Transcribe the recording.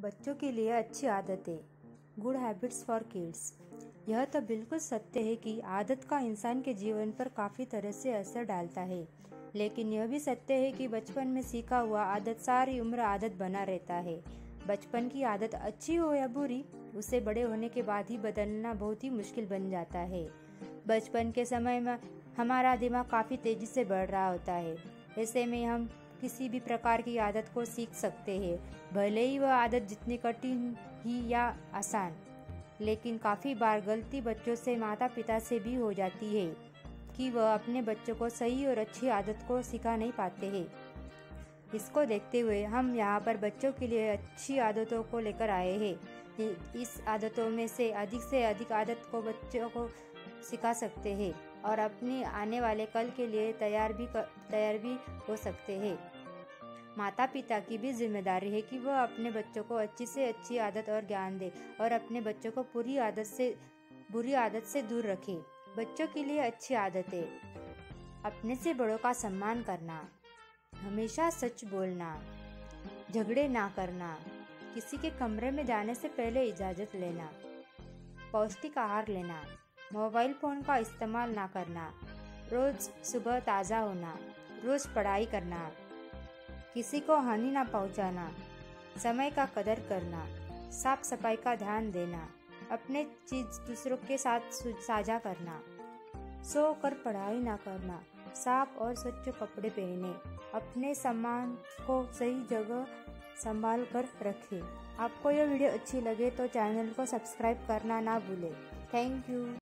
बच्चों के लिए अच्छी आदतें गुड हैबिट्स फॉर किड्स यह तो बिल्कुल सत्य है कि आदत का इंसान के जीवन पर काफ़ी तरह से असर डालता है। लेकिन यह भी सत्य है कि बचपन में सीखा हुआ आदत सारी उम्र आदत बना रहता है। बचपन की आदत अच्छी हो या बुरी, उसे बड़े होने के बाद ही बदलना बहुत ही मुश्किल बन जाता है। बचपन के समय में हमारा दिमाग काफ़ी तेज़ी से बढ़ रहा होता है। ऐसे में हम किसी भी प्रकार की आदत को सीख सकते हैं। भले ही वह आदत जितनी कठिन ही या आसान, लेकिन काफ़ी बार गलती बच्चों से माता पिता से भी हो जाती है कि वह अपने बच्चों को सही और अच्छी आदत को सिखा नहीं पाते हैं। इसको देखते हुए हम यहाँ पर बच्चों के लिए अच्छी आदतों को लेकर आए हैं। इस आदतों में से अधिक से अधिक आदत को बच्चों को सिखा सकते हैं और अपनी आने वाले कल के लिए तैयार भी कर, तैयार भी हो सकते हैं। माता पिता की भी ज़िम्मेदारी है कि वह अपने बच्चों को अच्छी से अच्छी आदत और ज्ञान दे और अपने बच्चों को बुरी आदत से बुरी आदत से दूर रखे। बच्चों के लिए अच्छी आदतें। अपने से बड़ों का सम्मान करना। हमेशा सच बोलना। झगड़े ना करना। किसी के कमरे में जाने से पहले इजाज़त लेना। पौष्टिक आहार लेना। मोबाइल फ़ोन का इस्तेमाल ना करना रोज़ सुबह ताज़ा होना रोज़ पढ़ाई करना किसी को हानि ना पहुंचाना, समय का कदर करना साफ़ सफ़ाई का ध्यान देना अपने चीज़ दूसरों के साथ साझा करना सो कर पढ़ाई ना करना साफ़ और स्वच्छ कपड़े पहने अपने सामान को सही जगह संभाल कर रखें। आपको यह वीडियो अच्छी लगे तो चैनल को सब्सक्राइब करना ना भूलें। Thank you.